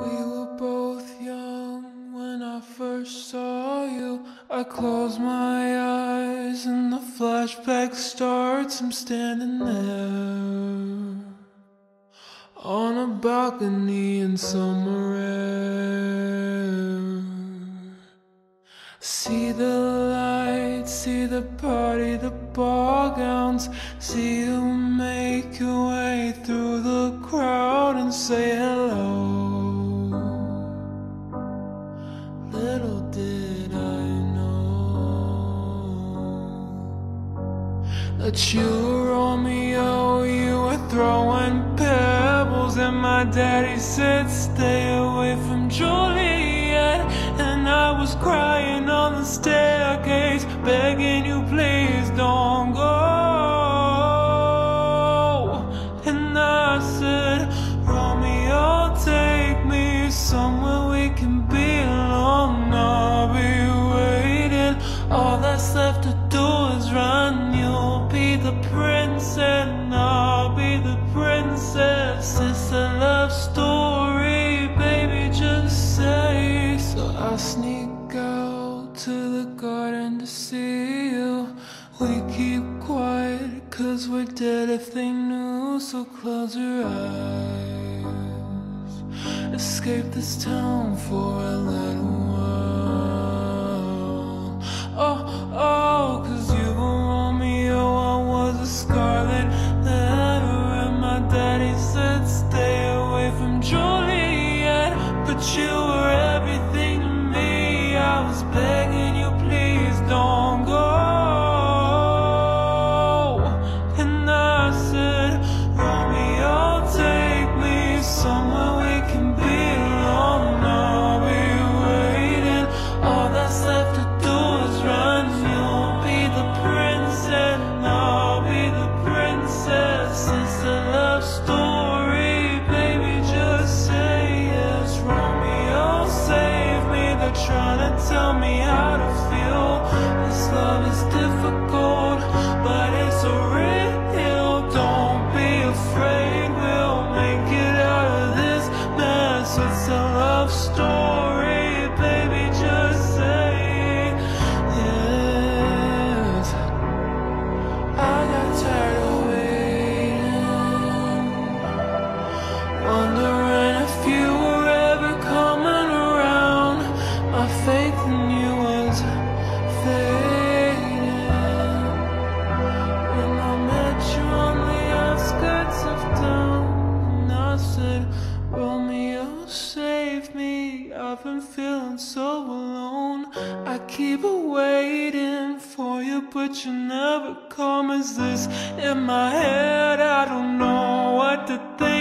We were both young when I first saw you. I close my eyes and the flashback starts. I'm standing there on a balcony in summer air. See the lights, see the party, the ball gowns. See you make your way through the crowd and say hello. That you were Romeo, oh, you were throwing pebbles, and my daddy said, Stay away from Juliet. And I was crying on the staircase, begging you, please don't go. Sneak out to the garden to see you. We keep quiet, cause we're dead if they knew. So close your eyes. Escape this town for a little while. Oh, oh, cause you were Romeo, oh, I was a scarlet letter. And my daddy said, stay away from Juliet. But you been feeling so alone. I keep waiting for you, but you never come. Is this in my head? I don't know what to think.